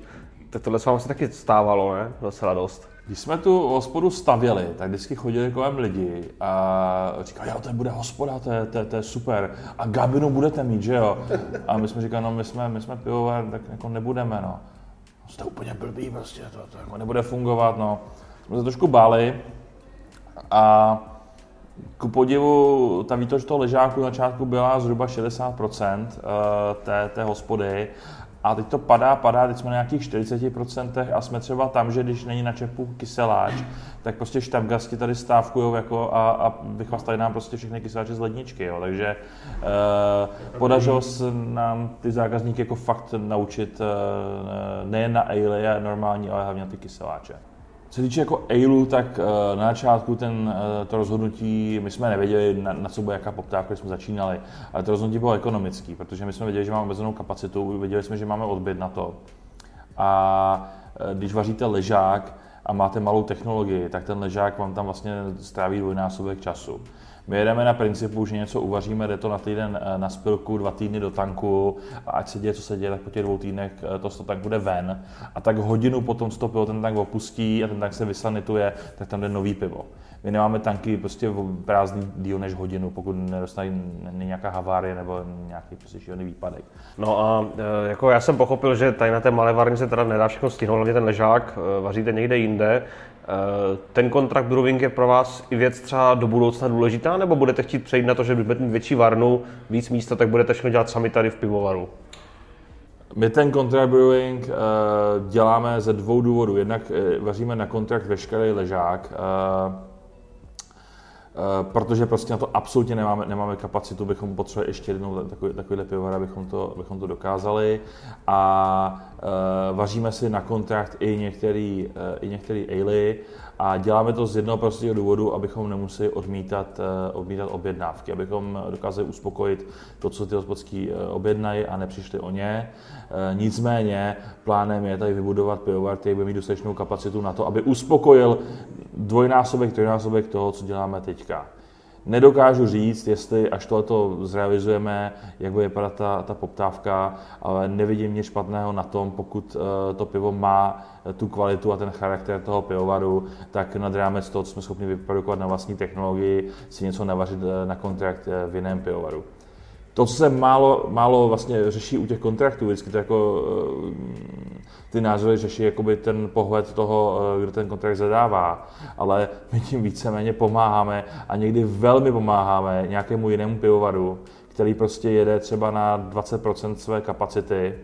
Tak tohle s vámi se taky stávalo, ne? Docela dost. Když jsme tu hospodu stavěli, tak vždycky chodili kolem lidi a říkali, jo, to bude hospoda, to je, to, je, to je super. A gabinu budete mít, že jo? A my jsme říkali, no my jsme, my jsme pivovar, tak jako nebudeme, no. Jste úplně blbý prostě, to, to jako nebude fungovat, no. Jsme se trošku báli a ku podivu, ta výtoč toho ležáku na začátku byla zhruba 60% eh, té, té hospody A teď to padá, padá, teď jsme na nějakých 40% a jsme třeba tam, že když není na čepu kyseláč, tak prostě štabgasti tady stávkují jako a, a vychlastají nám prostě všechny kyseláče z ledničky. Jo. Takže eh, podařilo se nám ty zákazníky jako fakt naučit eh, nejen na ale normální, ale hlavně na ty kyseláče. Co se týče jako Ailu, tak uh, na začátku ten, uh, to rozhodnutí, my jsme nevěděli, na, na co bude jaká poptávka, když jsme začínali, ale to rozhodnutí bylo ekonomický, protože my jsme věděli, že máme omezenou kapacitu, věděli jsme, že máme odbyt na to. A uh, když vaříte ležák a máte malou technologii, tak ten ležák vám tam vlastně stráví dvojnásobek času. My jedeme na principu, že něco uvaříme, jde to na týden eh, na spilku, dva týdny do tanku a ať se děje, co se děje, tak po těch dvou týdnech eh, to z tank bude ven. A tak hodinu potom to pivo ten tank opustí a ten tank se vysanituje, tak tam jde nový pivo. My nemáme tanky prostě prázdný díl než hodinu, pokud nedostane nějaká havárie nebo nějaký prostě výpadek. No a eh, jako já jsem pochopil, že tady na té malé varnici teda nedá všechno stihnout, hlavně ten ležák, vaříte někde jinde. Eh, ten kontrakt brewing je pro vás i věc třeba do budoucna důležitá, nebo budete chtít přejít na to, že budete mít větší varnu, víc místa, tak budete všechno dělat sami tady v pivovaru? My ten contract brewing uh, děláme ze dvou důvodů. Jednak uh, vaříme na kontrakt veškerý ležák, protože prostě na to absolutně nemáme, nemáme kapacitu, bychom potřebovali ještě jednou takový, takovýhle pivovar, abychom to, abychom to dokázali. A uh, vaříme si na kontrakt i některý, uh, i některý ale a děláme to z jednoho prostého důvodu, abychom nemuseli odmítat, uh, odmítat objednávky, abychom dokázali uspokojit to, co ty hospodský uh, objednají a nepřišli o ně. Uh, nicméně plánem je tady vybudovat pivovar, který bude mít dostatečnou kapacitu na to, aby uspokojil dvojnásobek, trojnásobek toho, co děláme teďka. Nedokážu říct, jestli až tohle zrealizujeme, jak bude vypadat ta, ta poptávka, ale nevidím nic špatného na tom, pokud uh, to pivo má tu kvalitu a ten charakter toho pivovaru, tak nad rámec toho, co jsme schopni vyprodukovat na vlastní technologii, si něco navařit uh, na kontrakt v jiném pivovaru. To, co se málo, málo vlastně řeší u těch kontraktů, vždycky to jako ty názory řeší jakoby ten pohled toho, eh, kdo ten kontrakt zadává, ale my tím víceméně pomáháme a někdy velmi pomáháme nějakému jinému pivovaru, který prostě jede třeba na 20% své kapacity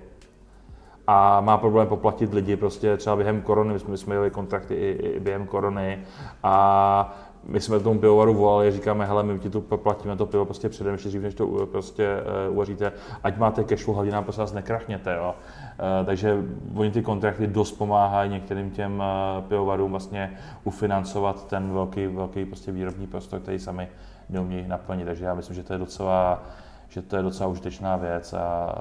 a má problém poplatit lidi prostě třeba během korony, my jsme, my jsme jeli kontrakty i, i během korony a my jsme tomu pivovaru volali, říkáme, hele, my ti tu platíme to pivo prostě předem, ještě dřív, než to prostě uh, uvaříte, ať máte cashflow, hlavně nám prostě vás nekrachněte, jo. Uh, takže oni ty kontrakty dost pomáhají některým těm uh, pivovarům vlastně ufinancovat ten velký, velký prostě výrobní prostor, který sami neumějí naplnit, takže já myslím, že to je docela, že to je docela užitečná věc a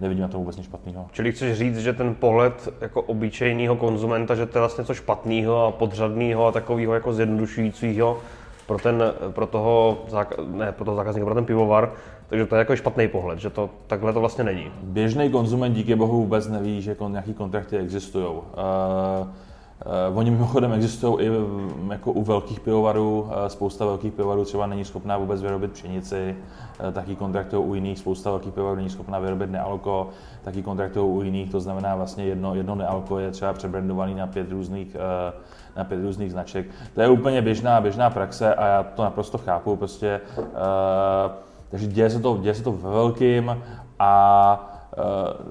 nevidím na to vůbec nic špatného. Čili chceš říct, že ten pohled jako obyčejného konzumenta, že to je vlastně něco špatného a podřadného a takového jako zjednodušujícího pro, ten, pro toho, ne, pro toho zákazníka, pro ten pivovar, takže to je jako špatný pohled, že to takhle to vlastně není. Běžný konzument díky bohu vůbec neví, že nějaký kontrakty existují. Uh, oni mimochodem existují i jako u velkých pivovarů. Uh, spousta velkých pivovarů třeba není schopná vůbec vyrobit pšenici, uh, taky kontraktují u jiných. Spousta velkých pivovarů není schopná vyrobit nealko, taky kontraktují u jiných. To znamená vlastně jedno, jedno nealko je třeba přebrandovaný na pět různých na pět různých značek. To je úplně běžná, běžná praxe a já to naprosto chápu. Prostě, takže děje se to, děje se to ve velkým a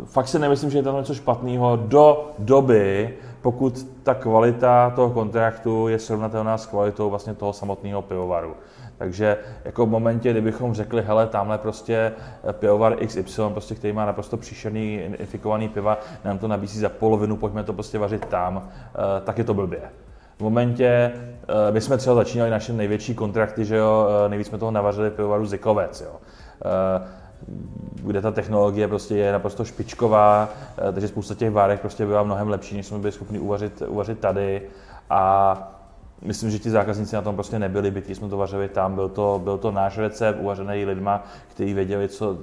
fakt si nemyslím, že je to něco špatného do doby, pokud ta kvalita toho kontraktu je srovnatelná s kvalitou vlastně toho samotného pivovaru. Takže jako v momentě, kdybychom řekli, hele, tamhle prostě pivovar XY, prostě, který má naprosto příšerný infikovaný piva, nám to nabízí za polovinu, pojďme to prostě vařit tam, eh, tak je to blbě. V momentě, eh, my jsme třeba začínali naše největší kontrakty, že jo, eh, nejvíc jsme toho navařili pivovaru Zikovec, jo kde ta technologie prostě je naprosto špičková, eh, takže spousta těch várek prostě byla mnohem lepší, než jsme byli schopni uvařit, uvařit tady. A myslím, že ti zákazníci na tom prostě nebyli bytí, jsme to vařili tam, byl to, byl to náš recept, uvařený lidma, kteří věděli, co,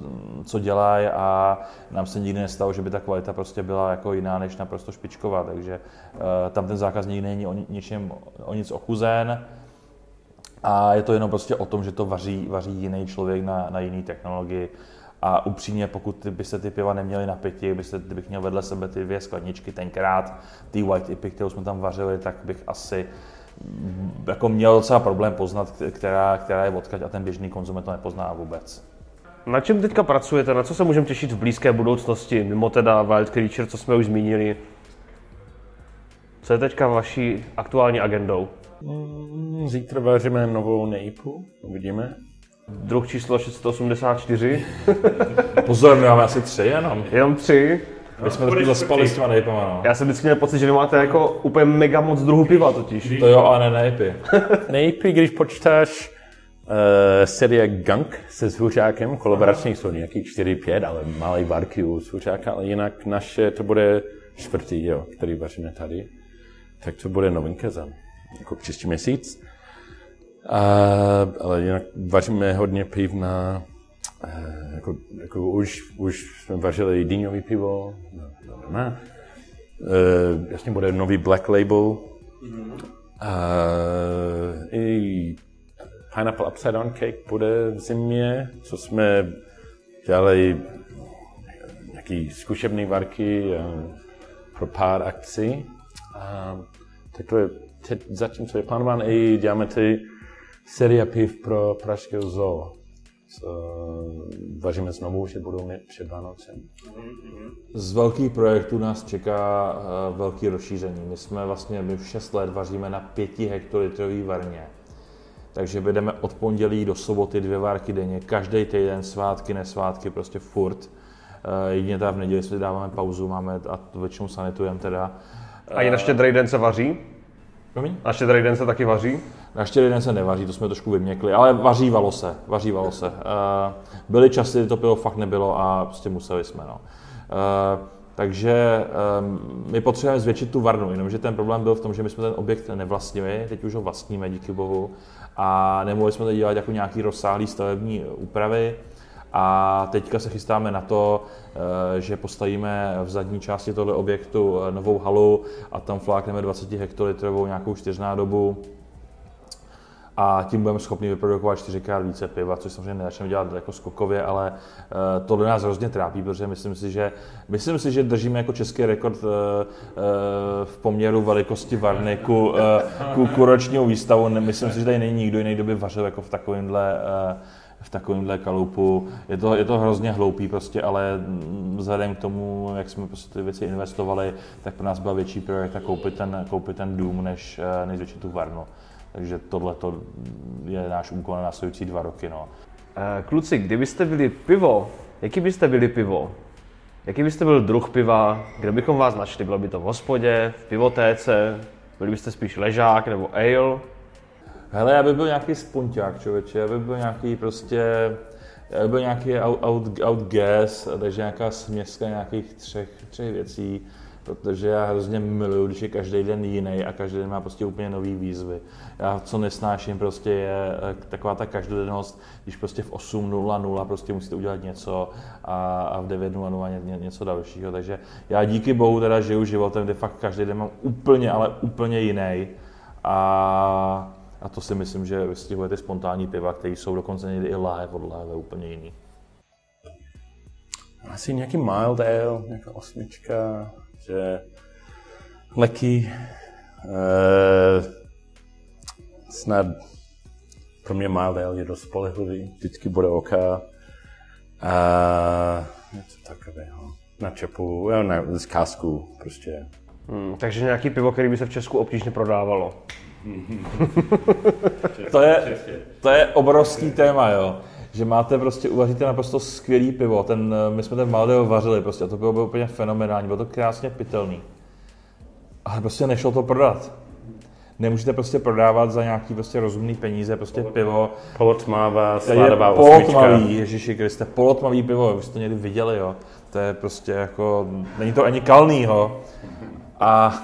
co dělají a nám se nikdy nestalo, že by ta kvalita prostě byla jako jiná než naprosto špičková, takže uh, tam ten zákazník není o ničem, o nic ochuzen a je to jenom prostě o tom, že to vaří, vaří jiný člověk na, na jiný technologii. A upřímně, pokud by se ty piva neměly na pěti, by se, kdybych měl vedle sebe ty dvě skladničky tenkrát, ty White Ipy, kterou jsme tam vařili, tak bych asi jako měl docela problém poznat, která, která je odkaď a ten běžný konzument to nepozná vůbec. Na čem teďka pracujete? Na co se můžeme těšit v blízké budoucnosti, mimo teda Wild Creature, co jsme už zmínili? Co je teďka vaší aktuální agendou? Mm, Zítra vaříme novou nejpu, uvidíme. Druh číslo 684, Pozor, my máme asi tři jenom. jenom tři. My jsme taky zaspali s těma nejpama, no. Já jsem vždycky měl pocit, že vy máte jako úplně mega moc druhů piva totiž. To jo, a ne nejpy. Nejpy, když počítáš uh, série Gunk se Zvučákem, kolaboračních jsou nějaký 4-5, ale malé varky u Zvučáka, ale jinak naše to bude čtvrtý, jo, který vaříme tady. Tak to bude novinka za jako příští měsíc. A, ale jinak vaříme hodně piv na, jako, jako už, už jsme vařili dýňový pivo, no, no, no, no. Eh, jasně bude nový Black Label, a i Pineapple Upside Down Cake bude v zimě, co jsme dělali nějaký zkušební varky eh, pro pár akcí. A tak to je teď zatím, co je plánován, i děláme ty série piv pro Pražského zoo. So, vaříme znovu, že budou mít před Vánocem. Z velkých projektů nás čeká uh, velký rozšíření. My jsme vlastně, my už 6 let vaříme na 5 hektolitrový varně. Takže budeme od pondělí do soboty dvě várky denně, každý týden, svátky, nesvátky, prostě furt. Uh, jedině teda v neděli si dáváme pauzu, máme a to většinou sanitujeme teda. A i na štědrý den se vaří? Promiň? Na štědrý den se taky vaří? Na štědrý den se nevaří, to jsme trošku vyměkli, ale vařívalo se, vařívalo se. Uh, byly časy, kdy to pivo fakt nebylo a prostě museli jsme. No. Uh, takže um, my potřebujeme zvětšit tu varnu, jenomže ten problém byl v tom, že my jsme ten objekt nevlastnili, teď už ho vlastníme díky bohu a nemohli jsme to dělat jako nějaký rozsáhlý stavební úpravy. A teďka se chystáme na to, eh, že postavíme v zadní části tohle objektu eh, novou halu a tam flákneme 20 hektolitrovou nějakou čtyřnádobu a tím budeme schopni vyprodukovat čtyřikrát více piva, což samozřejmě nezačneme dělat jako skokově, ale uh, tohle nás hrozně trápí, protože myslím si, že, myslím si, že držíme jako český rekord uh, uh, v poměru velikosti varny ku, ku, ku ročního výstavu. Myslím si, že tady není nikdo jiný, kdo by vařil jako v takovémhle v takovémhle kalupu. Je to, je to hrozně hloupý prostě, ale vzhledem k tomu, jak jsme prostě ty věci investovali, tak pro nás byl větší projekt koupit ten, koupit ten dům, než, než zvětšit tu varnu. Takže tohle je náš úkol na následující dva roky. No. Kluci, kdybyste byli pivo, jaký byste byli pivo? Jaký byste byl druh piva? Kde bychom vás našli? Bylo by to v hospodě, v pivotéce? Byli byste spíš ležák nebo ale? Hele, já bych byl nějaký spunťák, člověče, já bych byl nějaký prostě, já bych byl nějaký out, out, out gas, takže nějaká směska nějakých třech, třech věcí protože já hrozně miluju, když je každý den jiný a každý den má prostě úplně nový výzvy. Já co nesnáším prostě je eh, taková ta každodennost, když prostě v 8.00 prostě musíte udělat něco a, a v 9.00 ně, něco dalšího. Takže já díky bohu teda žiju životem, kde fakt každý den mám úplně, ale úplně jiný. A, a to si myslím, že vystihuje ty spontánní piva, které jsou dokonce někdy i live od live úplně jiný. Asi nějaký mild ale, nějaká osmička, že lehký, uh, snad pro mě mild ale je dost spolehlivý, vždycky bude OK. A něco takového. Na čepu, ne, z kásku prostě. Hmm, takže nějaký pivo, který by se v Česku obtížně prodávalo. to, je, to je obrovský téma, jo že máte prostě, uvaříte naprosto skvělý pivo, ten, my jsme ten Maldeo vařili prostě a to pivo bylo úplně fenomenální, bylo to krásně pitelný. Ale prostě nešlo to prodat. Nemůžete prostě prodávat za nějaký prostě rozumný peníze, prostě pivo. Polotmavá, sládová Polotmavý, Ježiši Kriste, polotmavý pivo, už jste to někdy viděli, jo. To je prostě jako, není to ani kalnýho. A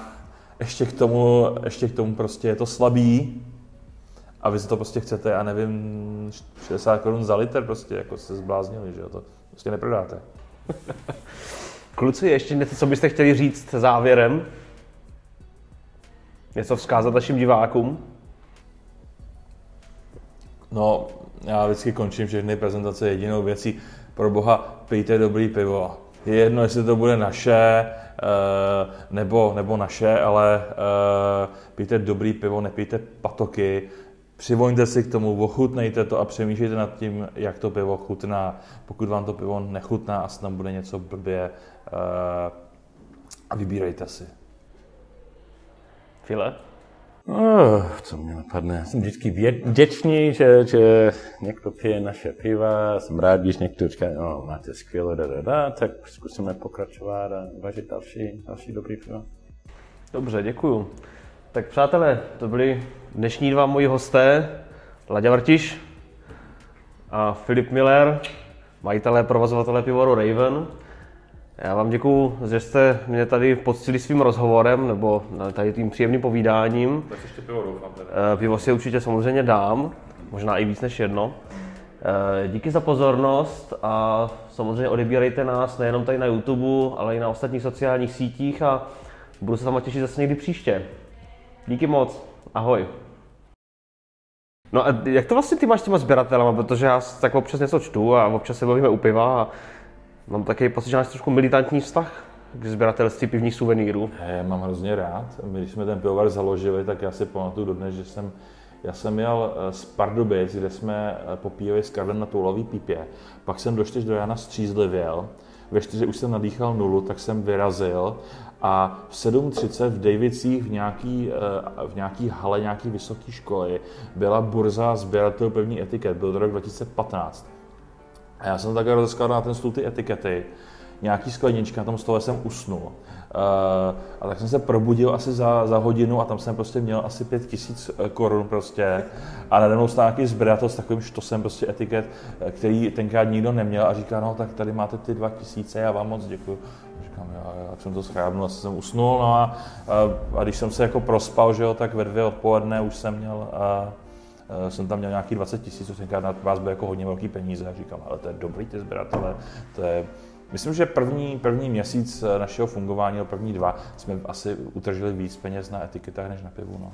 ještě k tomu, ještě k tomu prostě je to slabý, a vy si to prostě chcete, já nevím, 60 korun za litr prostě, jako se zbláznili, že jo, to prostě neprodáte. Kluci, ještě něco, co byste chtěli říct závěrem? Něco vzkázat našim divákům? No, já vždycky končím všechny prezentace jedinou věcí. Pro boha, pijte dobrý pivo. Je jedno, jestli to bude naše, eh, nebo, nebo naše, ale eh, pijte dobrý pivo, nepijte patoky, přivoňte si k tomu, ochutnejte to a přemýšlejte nad tím, jak to pivo chutná. Pokud vám to pivo nechutná a snad bude něco blbě, uh, a vybírejte si. File? Oh, co mě napadne? Jsem vždycky vděčný, že, že někdo pije naše piva. Jsem rád, když někdo říká, no, máte skvěle, da, da, da, tak zkusíme pokračovat a vařit další, další dobrý piva. Dobře, děkuju. Tak přátelé, to byli dnešní dva moji hosté, Laďa Vrtiš a Filip Miller, majitelé, provozovatelé pivovaru Raven. Já vám děkuji, že jste mě tady poctili svým rozhovorem, nebo tady tím příjemným povídáním. Tak ještě pivo doufám. Eh, pivo si určitě samozřejmě dám, možná i víc než jedno. Eh, díky za pozornost a samozřejmě odebírejte nás nejenom tady na YouTube, ale i na ostatních sociálních sítích a budu se tam těšit zase někdy příště. Díky moc, ahoj. No a jak to vlastně ty máš s těma sběratelama, protože já tak občas něco čtu a občas se bavíme u piva a Mám taky pocit, že máš trošku militantní vztah k sběratelství pivních suvenýrů. Já mám hrozně rád. My, když jsme ten pivovar založili, tak já si pamatuju dodnes, že jsem já jsem jel eh, z Pardubic, kde jsme eh, popíjeli s Karlem na toulový pípě. Pak jsem do do Jana střízlivěl. Ve 4 už jsem nadýchal nulu, tak jsem vyrazil a v 7.30 v Davicích v nějaký, eh, v nějaký hale nějaký vysoké školy byla burza sběratel pevní etiket. Byl to rok 2015. A já jsem takhle rozeskládal na ten stůl ty etikety, nějaký sklenička, na tom stole jsem usnul. Uh, a tak jsem se probudil asi za, za hodinu a tam jsem prostě měl asi pět tisíc eh, korun prostě. A nade mnou stál nějaký zběratel s takovým štosem prostě etiket, eh, který tenkrát nikdo neměl a říká, no tak tady máte ty dva tisíce, já vám moc děkuji. Říkám, jo, jak jsem to schrábnul, asi jsem usnul, no a, a, a, když jsem se jako prospal, že jo, tak ve dvě odpoledne už jsem měl uh, Eh, jsem tam měl nějaký 20 tisíc, což tenkrát na vás byl jako hodně velký peníze a říkám, ale to je dobrý ty sběratele, to je Myslím, že první, první měsíc eh, našeho fungování, první dva, jsme asi utržili víc peněz na etiketách než na pivu. No.